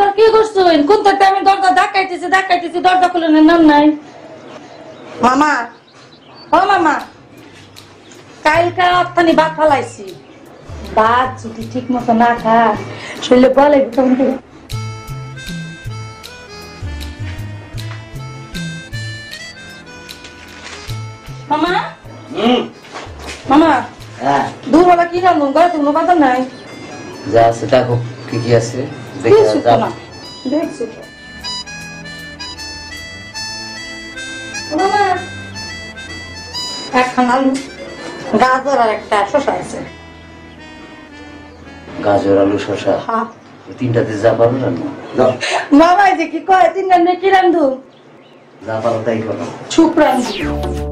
রাতভর কি করছেন? কোন তো আমি দরজা ধাক্কাইতেছি ধাক্কাইতেছি দরজা খুলে নাম নাই। মামা। ও মামা কালকা অত্থানি ভাত ফালাইছি। ভাত যদি ঠিক মতো না খা শরীরে বলে তখন মামা? মামা হ্যাঁ। দুবেলা কি রান্ধুন ঘরে তো কোনো কথা নাই। যা আছে দেখো কি কি আছে। একখান আলু গাজর আর একটা শসা আছে। গাজর আলু শসা? হ্যাঁ। এই তিনটাতে যা পারো না যে কি কয় তিনটা নিয়ে কি রান্ধু যা পারো তাই করো। ছুপ রান্ধু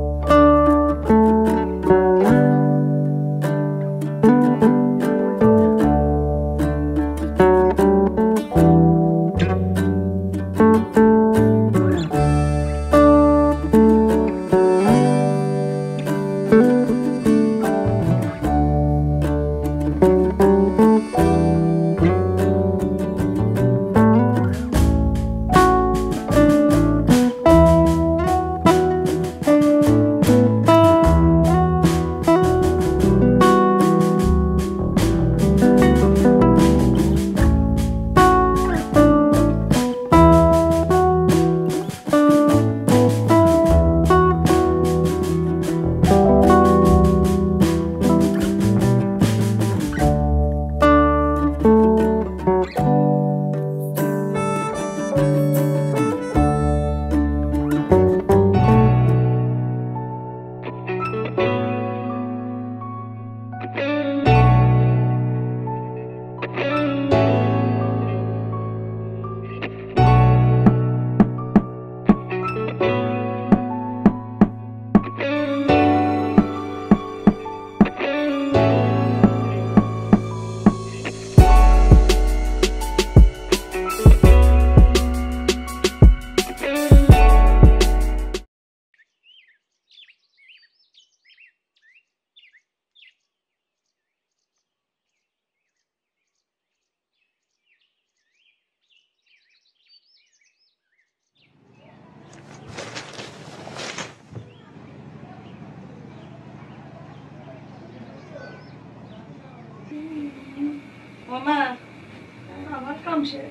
শেষ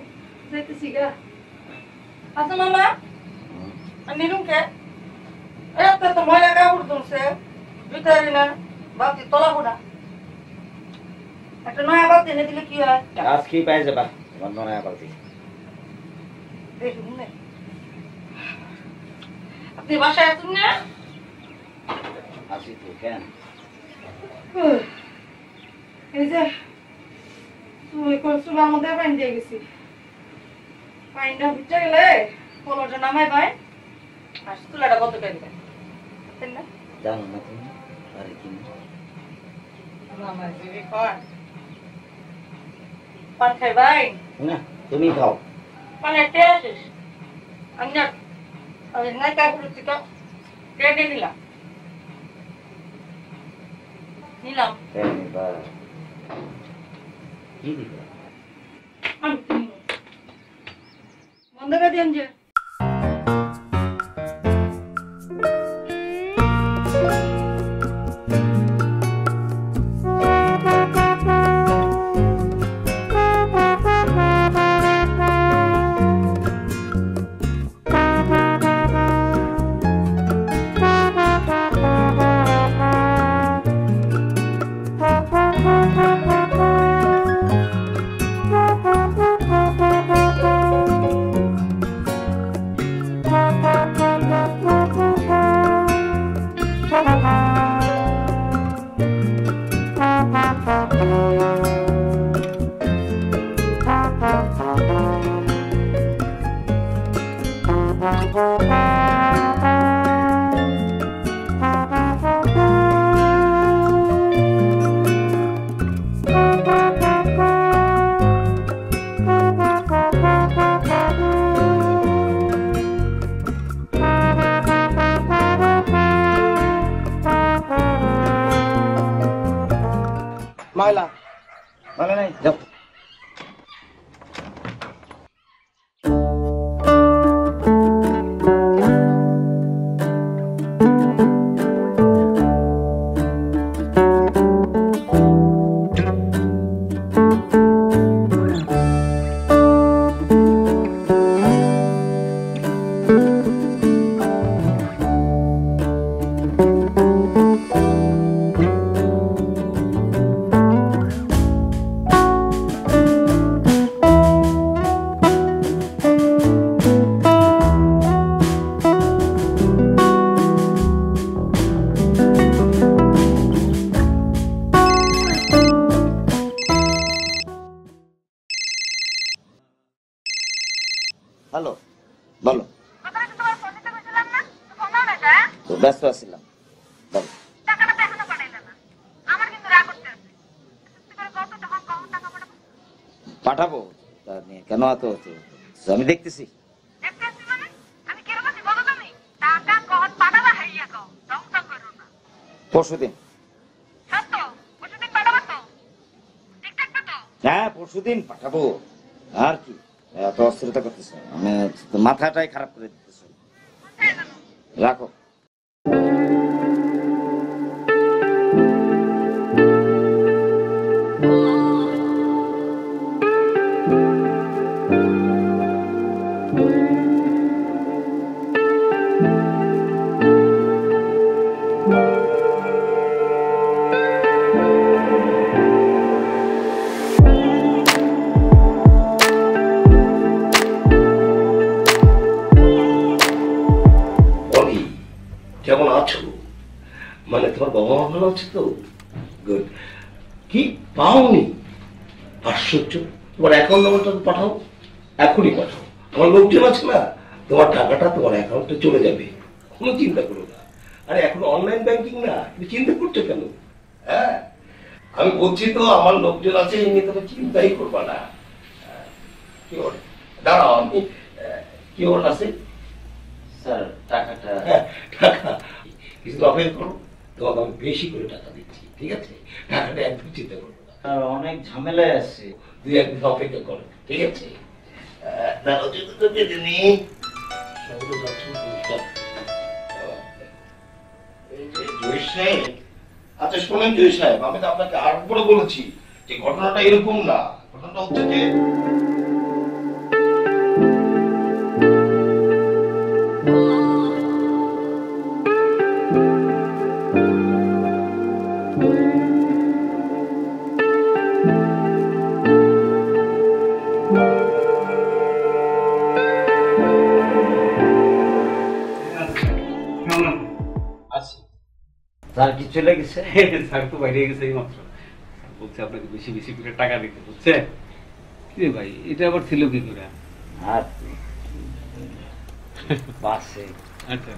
যাইতেছি গা। আচ্ছা মামা। আমি রুমকে এত তো ময়লা কাপড় তুলছে ভিতরে না বালতি তলা গোড়া একটা নয়া বালতি এনে দিলে কি হয়? আজ কি পাই যাবা? তোমার নয়া পালতি দেখি মনে আপনি বাসায় আছেন না? আছি তো কেন? এই যে আমাদের পানি দিয়ে গেছি। পানিটা ভিতরে গেলে পোলোটা নামাই পাই আর তুলাটা কত টাকা তাই না? জানো না তুমি? আরে কি পান খাই ভাই? না তুমি খাও। পানি তে আসিস আমি না আমি থেকে কেটে নিলাম। নিলাম কেন এবার কি? আর কি? এত অস্থিরতা করতেছে মানে মাথাটাই খারাপ করে দিতেছে। রাখো। অ্যাকাউন্টে চলে যাবে। কোনো চিন্তা করো না। আরে এখন অনলাইন ব্যাংকিং না তুমি চিন্তা করছ কেন? হ্যাঁ? আমি বলছি তো আমার লোকজন আছে এই নিয়ে তুমি চিন্তাই করবা না। কি ওর দাঁড়াও আমি কি ওর আছে? স্যার টাকাটা হ্যাঁ, টাকা। কিছু অপেক্ষা করো। তোমাকে আমি বেশি করে টাকা দিচ্ছি ঠিক আছে? টাকাটা একদম চিন্তা করব না। আর অনেক ঝামেলায় আছে। দুই একদিন অপেক্ষা করো ঠিক আছে? দাঁড়াও যদি তো বেঁধে আচ্ছা শোনেন সাহেব, আমি তো আপনাকে আরও বলেছি যে ঘটনাটা এরকম না। ঘটনাটা হচ্ছে যে গেছে স্যার তো বাইরে গেছে এই মাত্র বলছে আপনাকে বেশি বেশি করে টাকা দিতে বুঝছে? কি রে ভাই এটা আবার ছিল কি করে? আর বাসে। আচ্ছা।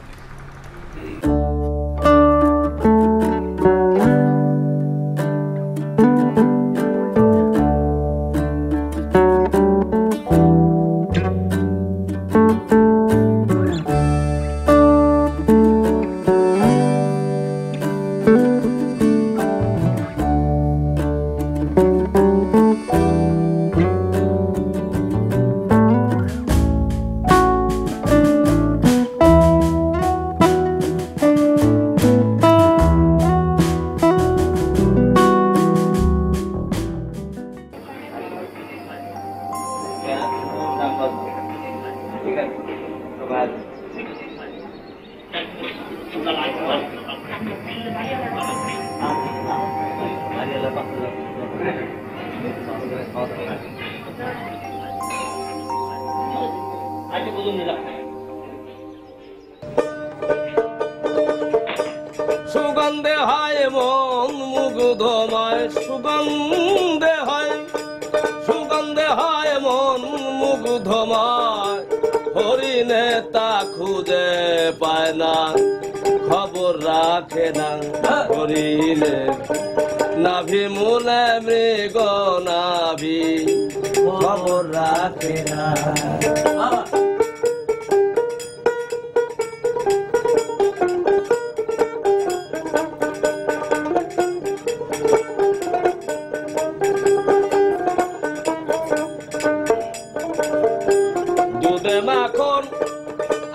দুধে মাখন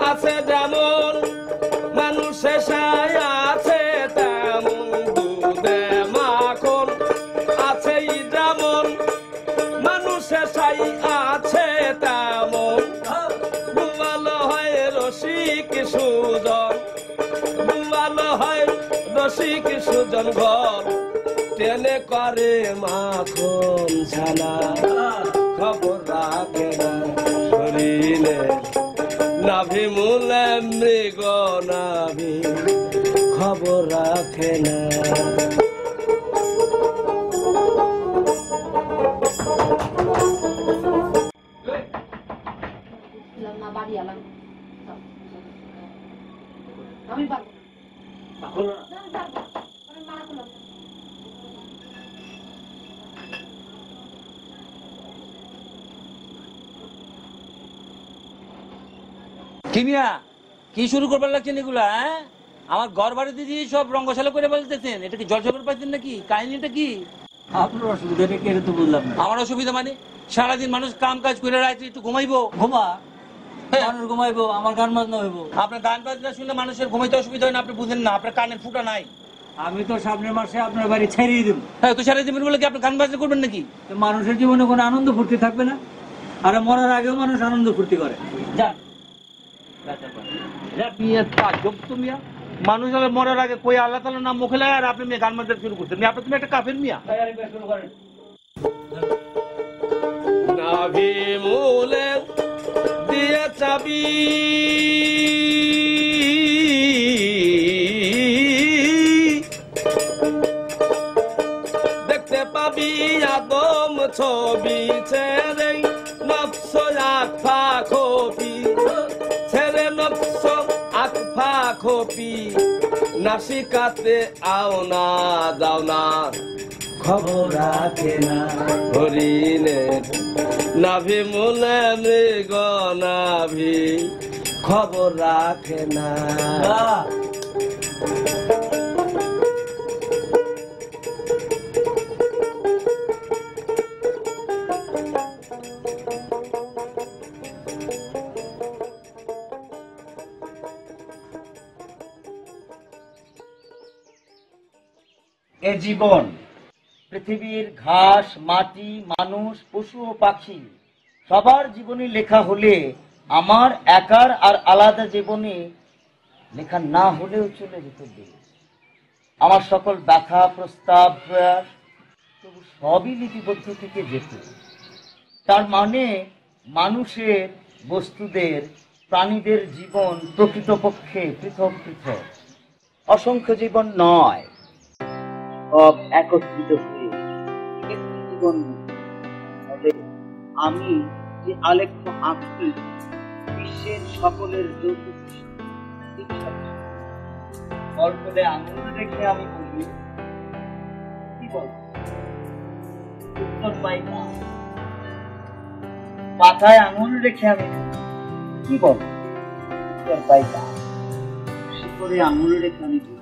আছে যেমন, মানুষে সায় আছে তেমন দুধে মাখন আছেই যেমন, মানুষে সাই আছে তেমন। বুয়াল হয় রসিক সুজন, বুয়াল হয় রসিক সুজন ঘর, টেনে করে মাখন ছানা। শরীরে নাভি মূলে মৃগ নাভি খবর রাখে না, আমি পারব না। আমি মানা করলাম না। কি মিয়া কি শুরু করবার লাগছেন এগুলা হ্যাঁ? আমার ঘর বাড়িতে দিয়ে সব রঙ্গশালা করে বলতেছেন এটা কি জলসা করে পাচ্ছেন নাকি? কাহিনীটা কি? আপনার অসুবিধাটা কি? এটা তো বললাম না। আমার অসুবিধা মানে সারাদিন মানুষ কাম কাজ করে রাত্রে একটু ঘুমাইবো। ঘুমা? হ্যাঁ। মানুষ ঘুমাইবো আমার গান বাজনা হইব। আপনার গান বাজনা শুনলে মানুষের ঘুমাইতে অসুবিধা হয় না আপনি বুঝেন না আপনার কানের ফুটা নাই। আমি তো সামনের মাসে আপনার বাড়ি ছাড়িয়ে দেবো। হ্যাঁ তো সারা দিন বলে কি আপনি গান বাজনা করবেন নাকি? তো মানুষের জীবনে কোনো আনন্দ ফুর্তি থাকবে না? আর মরার আগেও মানুষ আনন্দ ফুর্তি করে। যান। মানুষ মরার আগে কই আল্লাহ তালা নাম মুখে লাগে আর আপনি মেয়ে গান বাজনা শুরু করছেন। আপনি তুমি একটা কাফের মিয়া। চাবি। দেখতে পাবি আদম ছবি ছেড়ে নকশ খোপি আখফা খোপি, নাসিকাতে আও না, যাও না। খবর রাখে না হরিণে, নাভি মনে মৃগ নাভি। খবর রাখে না। এ জীবন। পৃথিবীর ঘাস, মাটি, মানুষ, পশু ও পাখি, সবার জীবনী লেখা হলে আমার একার আর আলাদা জীবনে লেখা না হলেও চলে যেত আমার সকল ব্যথা, প্রস্তাব, প্রয়াস তবু সবই লিপিবদ্ধ থেকে যেত। তার মানে মানুষের, বস্তুদের, প্রাণীদের জীবন প্রকৃতপক্ষে পৃথক পৃথক। অসংখ্য জীবন নয় সব একত্রিত হয়ে একটি জীবন আমি যে আলেখ্য আঁকি বিশ্বের সকলের যৌতুক গল্পে আঙুল রেখে আমি বলি কি বল? উত্তর পাই না। মাথায় আঙুল রেখে আমি কি বল? উত্তর পাই না। শিকড়ে আঙুল রেখে আমি বলি,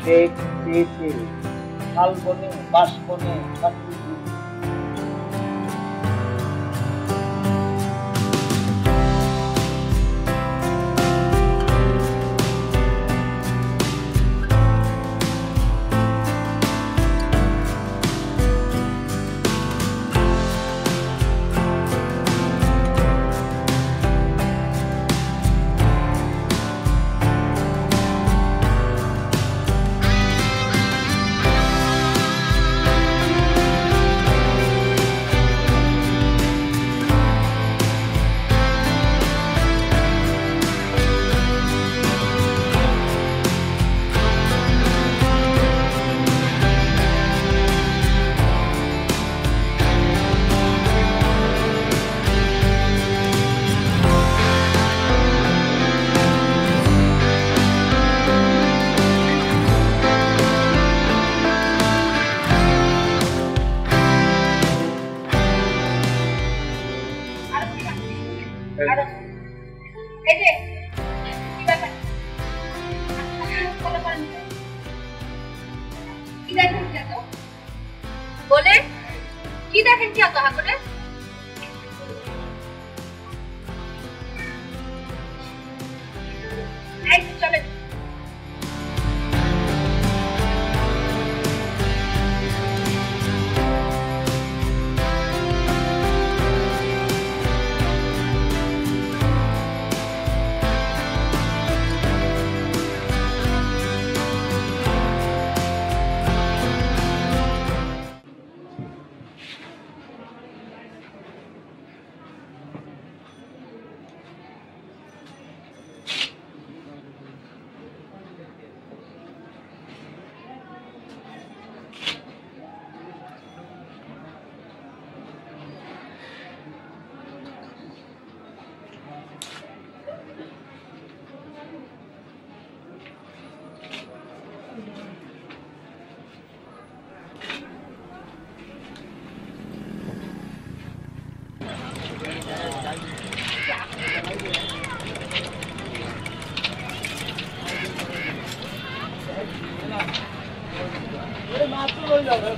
শেখ পেয়েছে। বাস্পনে বনে 哎，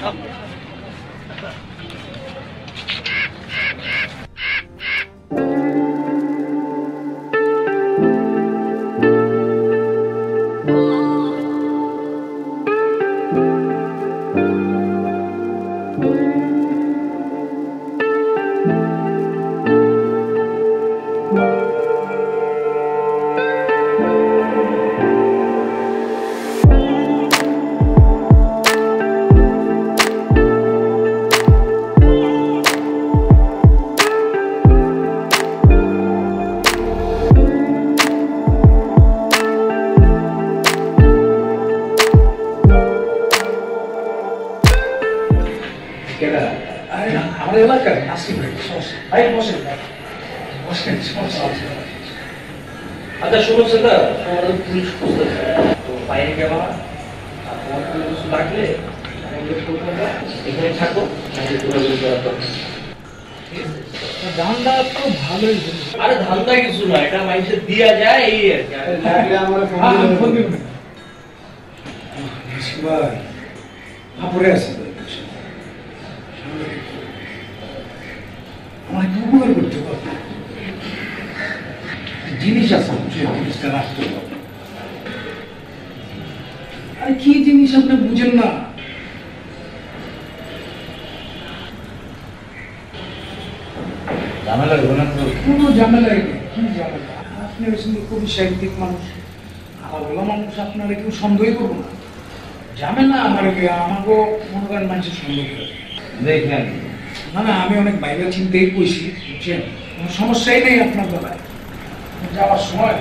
好。আমার এলাকায় আসি ভাই সমস্যা। ভাই বসেন ভাই। বসেন সমস্যা আছে। আচ্ছা শুনো সেটা তোমার পুলিশ খুঁজতেছে তো বাইরে ক্যামেরা আর তোমার কোনো কিছু লাগলে আমাকে ফোন করবে। এখানে থাকো নাকি ঘোরাঘুরি করার দরকার ধান্দা তো ভালোই আরে ধান্দা কিছু না এটা মানুষের দিয়া যায় এই আর কি। আরে আমার ফোন ফোন ভাই আপরে আছে একটু করতে পারবে জিনিস আছে জিনিসটা রাখতে আর কি জিনিস আপনি বুঝেন না? ঝামেলা কোনো ঝামেলা কি ঝামেলা? আপনি সাহিত্যিক মানুষ। আমার বলা মানুষ আপনারা কেউ সন্দেহই করব না। ঝামেলা আমার কি আমাকেও মনে করেন মানুষের সন্দেহ করে। দেখলেন না না, আমি অনেক বাইরে চিন্তাই কইছি বুঝছেন? কোনো সমস্যাই নেই আপনার কথা যাওয়ার সময়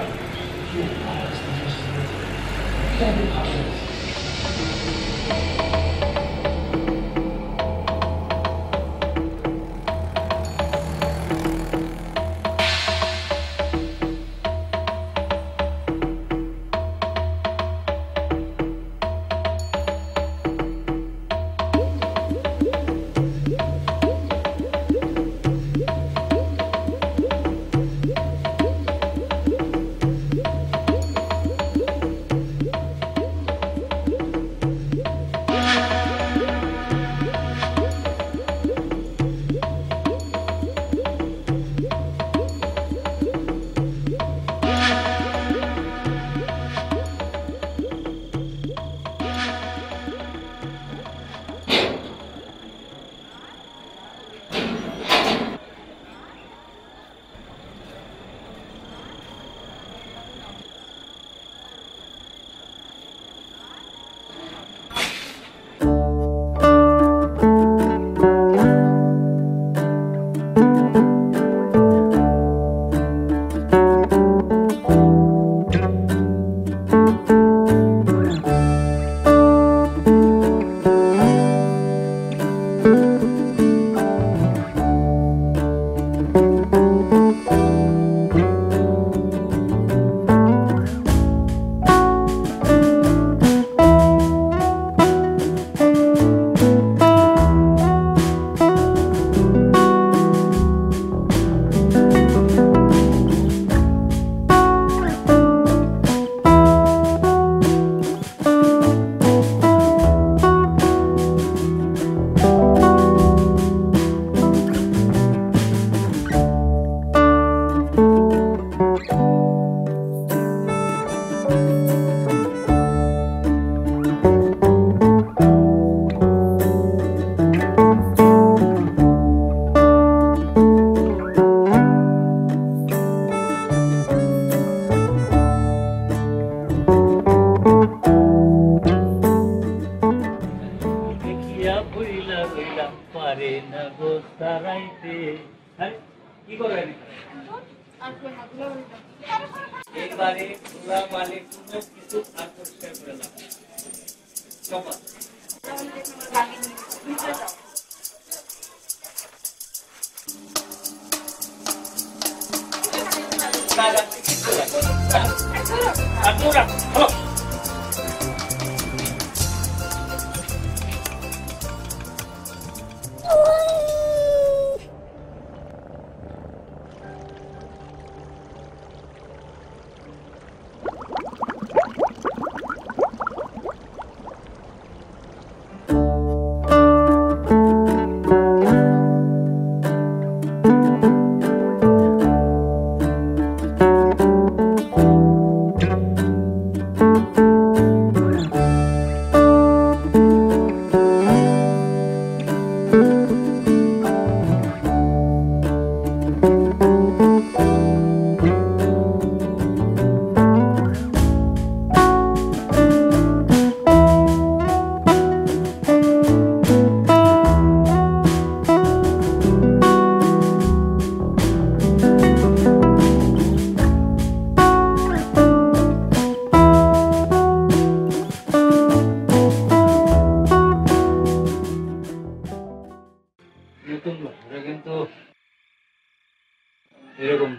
এরকম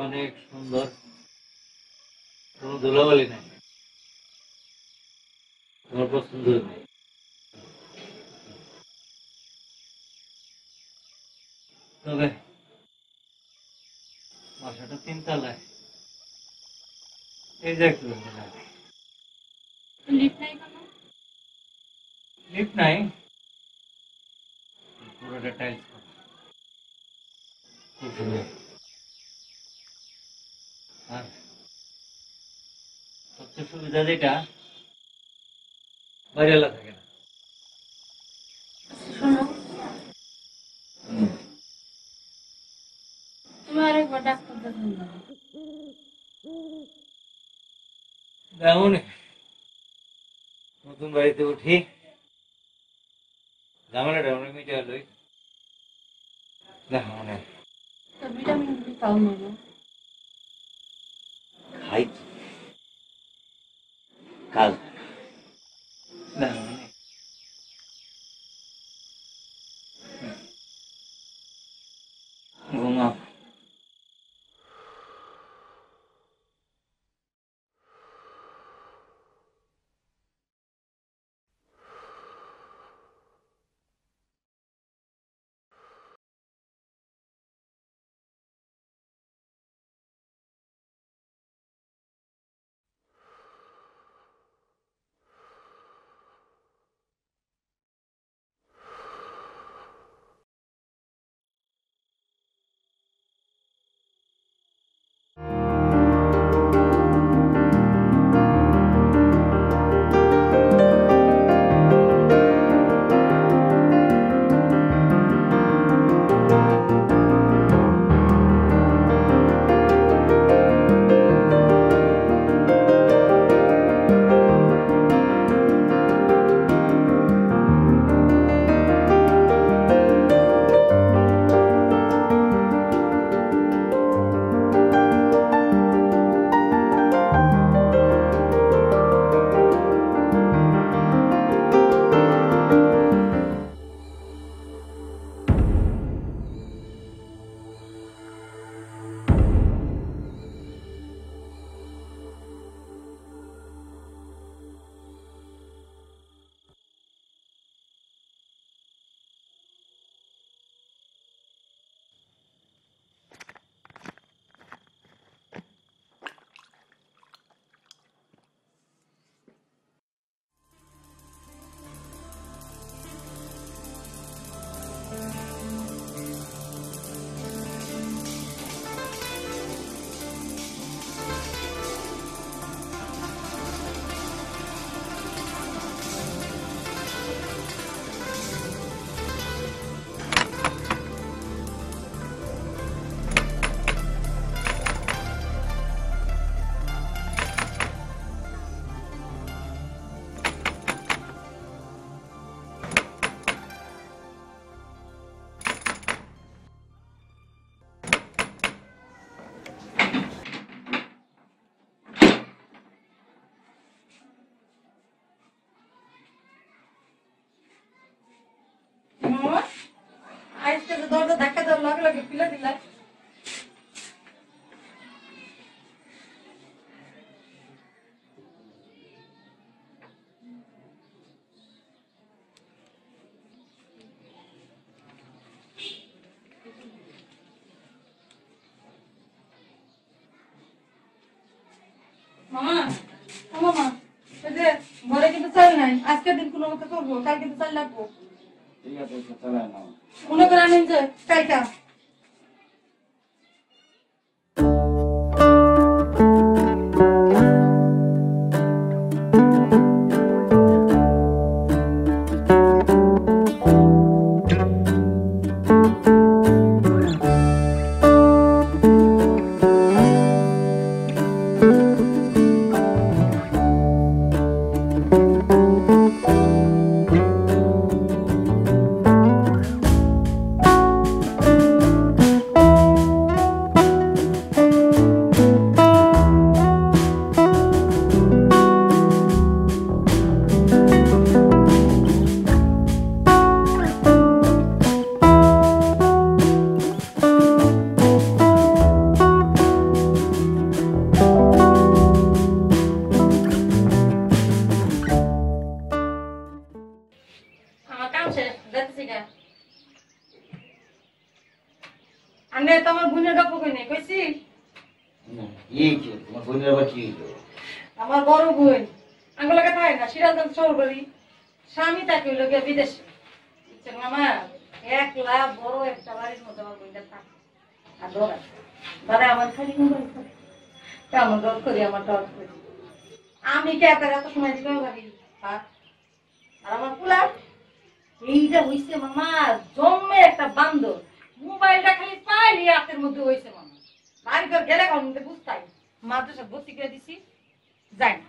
অনেক সুন্দর। কোনো ধুলাবালি নাই। তোমার পছন্দ নেই। তবে বাসাটা তিনতলায়। এই যে একটু লিফট নাই পুরোটা টাইলস আর সবচেয়ে সুবিধা যেটা বাইরেলা থাকে না। নতুন বাড়িতে উঠি। ঝামেলাটা অনেক মিটে লই। দেখো মনে তো ভিটামিন ডি খাও না গো। খাই কাজ আজকের দিন কোনো মতো করব কালকে তো চাল লাগবো। ঠিক আছে মনে করেন যে কালকা তাকে গিয়ে বিদেশে। একটা বাড়ির মতো খালি কেমন ডর করি আমি এইটা হইছে মামা জন্মে একটা বান্দর। মোবাইলটা খালি পাইলি হাতের মধ্যে হইছে মামা বাড়ি ঘর গেলে কখন বুঝতাই। মাদ্রাসা ভর্তি করে দিছি। যাই না।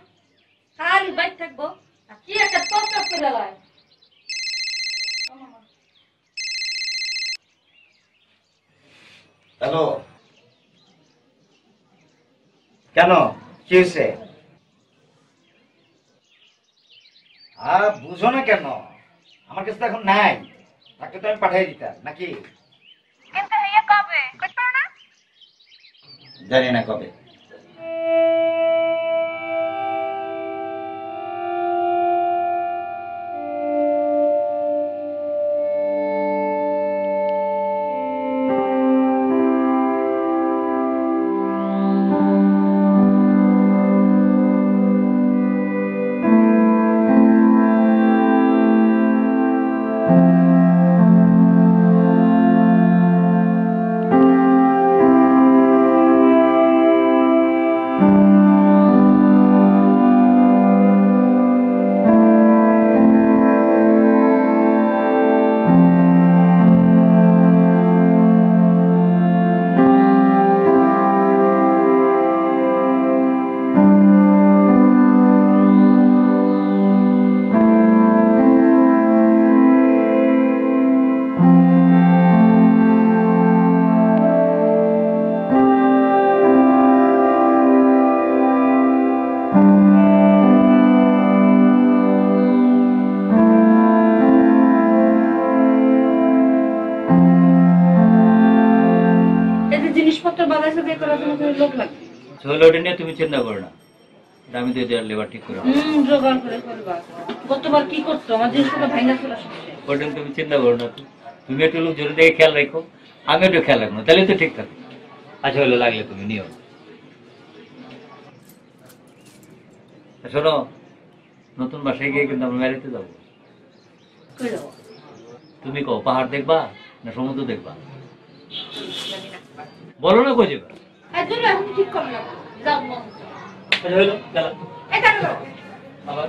খালি বাইক থাকব। কি একটা টপ করে লয়। হ্যালো। কেন? কি হয়েছে? আর বুঝো না কেন? আমার কাছে তো এখন নাই। তাকে তো আমি পাঠিয়ে দিতাম নাকি? জানি না কবে। যে জিনিসপত্র বাজাইছে করার জন্য তো লোক লাগবে তাহলে ওটা নিয়ে তুমি চিন্তা করো না। আমি দিয়ে দেওয়ার লেবার ঠিক করে হুম জোগাড় করে ফেলবা গতবার কি করছ? আমার জিনিসপত্র ভাঙা চলে ওটা তুমি চিন্তা করো না তুমি একটু লোক জোরে দেখে খেয়াল রাখো। আমি একটু খেয়াল রাখব তাহলে তো ঠিক থাকে। আচ্ছা হলে লাগলে তুমি নিও। শোনো নতুন বাসায় গিয়ে কিন্তু আমরা বেড়াতে যাব। যাব? তুমি কো পাহাড় দেখবা না সমুদ্র দেখবা? বলো না কই যাবে? এখন ঠিক করলাম। না যাও আবার।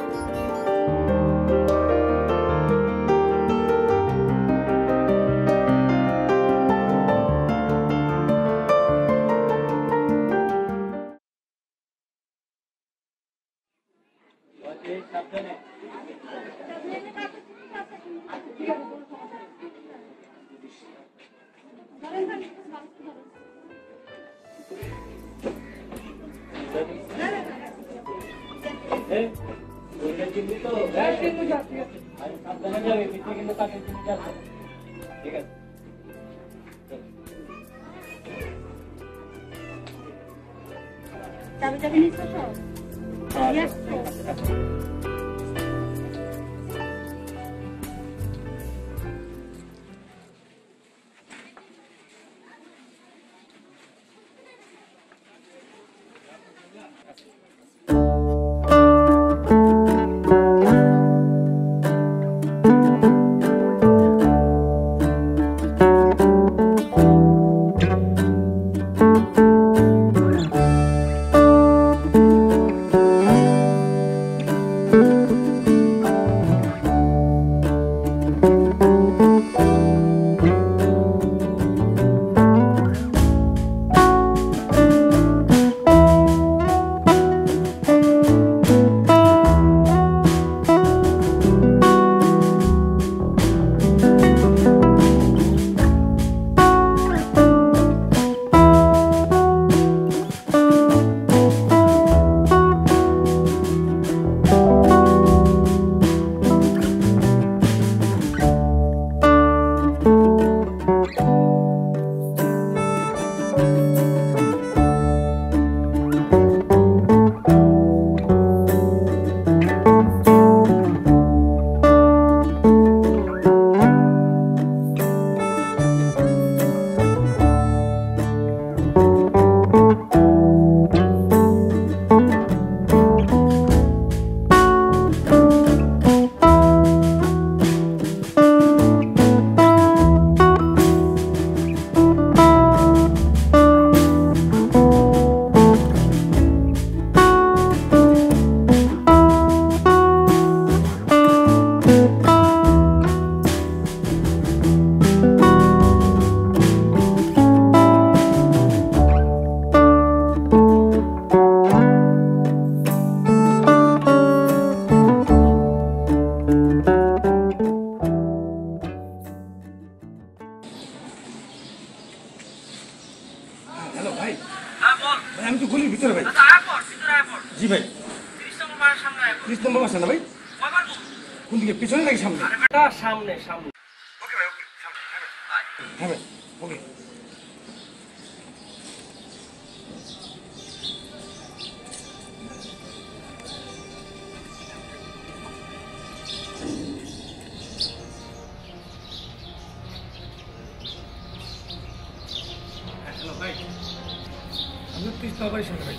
তরবারি শুনতে ভাই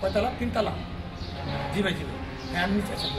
কয়তলা? তিনতলা। জি ভাই জি ভাই। হ্যাঁ আমি নিচে আসেন